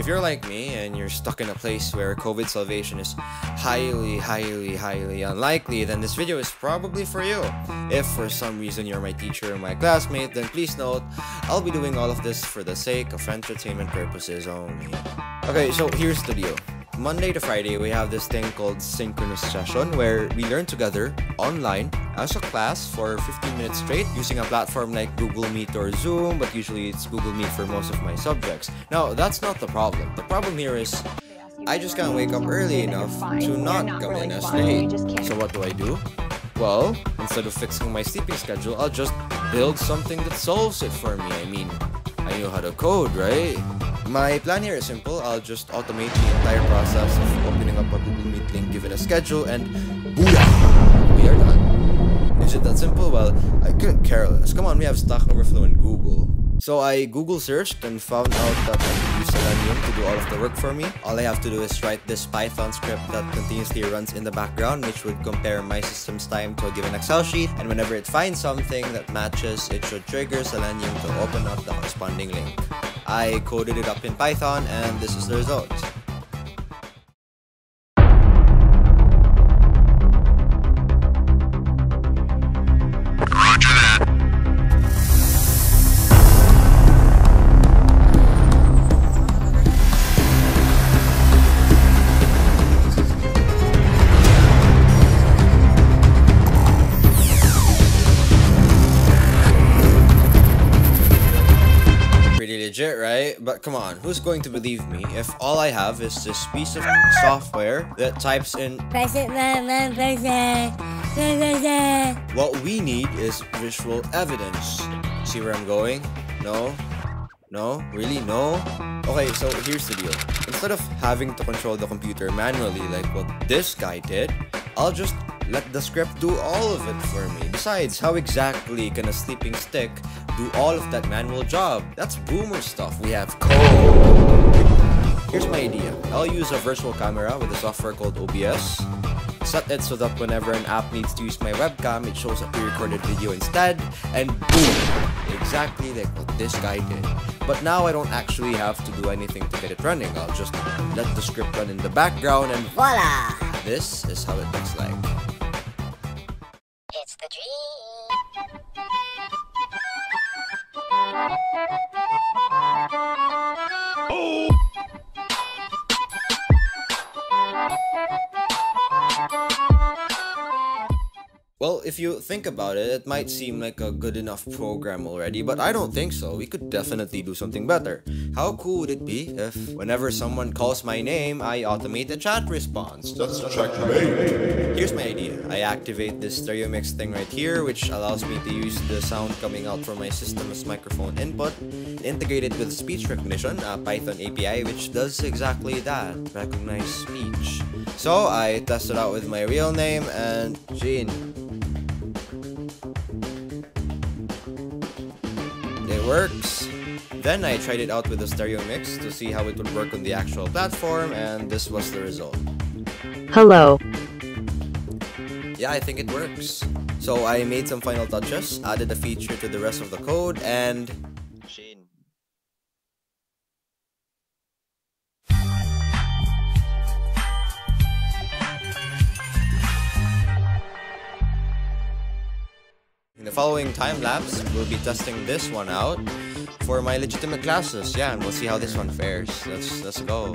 If you're like me and you're stuck in a place where COVID salvation is highly, highly, highly unlikely, then this video is probably for you. If for some reason you're my teacher or my classmate, then please note, I'll be doing all of this for the sake of entertainment purposes only. Okay, so here's the deal. Monday to Friday, we have this thing called synchronous session where we learn together online as a class for 15 minutes straight using a platform like Google Meet or Zoom, but usually it's Google Meet for most of my subjects. Now, that's not the problem. The problem here is I just can't wake up early enough to not come in as late. So what do I do? Well, instead of fixing my sleeping schedule, I'll just build something that solves it for me. I mean, I know how to code, right? My plan here is simple. I'll just automate the entire process of opening up a Google Meet link given a schedule and booyah! We are done. Is it that simple? Well, I couldn't care less. Come on, we have Stack Overflow in Google. So I Google searched and found out that I can use Selenium to do all of the work for me. All I have to do is write this Python script that continuously runs in the background, which would compare my system's time to a given Excel sheet. And whenever it finds something that matches, it should trigger Selenium to open up the corresponding link. I coded it up in Python and this is the result. Legit, right? But come on, who's going to believe me if all I have is this piece of software that types in What we need is visual evidence. See where I'm going? No? No? Really? No? Okay, so here's the deal. Instead of having to control the computer manually like what this guy did, I'll just let the script do all of it for me. Besides, how exactly can a sleeping stick do all of that manual job? That's boomer stuff. We have code. Here's my idea. I'll use a virtual camera with a software called OBS. Set it so that whenever an app needs to use my webcam, it shows a pre-recorded video instead, and boom! Exactly like what this guy did. But now I don't actually have to do anything to get it running. I'll just let the script run in the background and voila! This is how it looks like. Well, if you think about it, it might seem like a good enough program already, but I don't think so. We could definitely do something better. How cool would it be if, whenever someone calls my name, I automate a chat response? That's checkmate. Here's my idea. I activate this stereo mix thing right here, which allows me to use the sound coming out from my system as microphone input, integrated with speech recognition, a Python API, which does exactly that, recognize speech. So I tested out with my real name and Sheen. Works. Then I tried it out with the stereo mix to see how it would work on the actual platform and this was the result. Hello. Yeah, I think it works. So I made some final touches, added a feature to the rest of the code, and... the following time lapse, we'll be testing this one out for my legitimate classes. Yeah, and we'll see how this one fares. Let's let's go.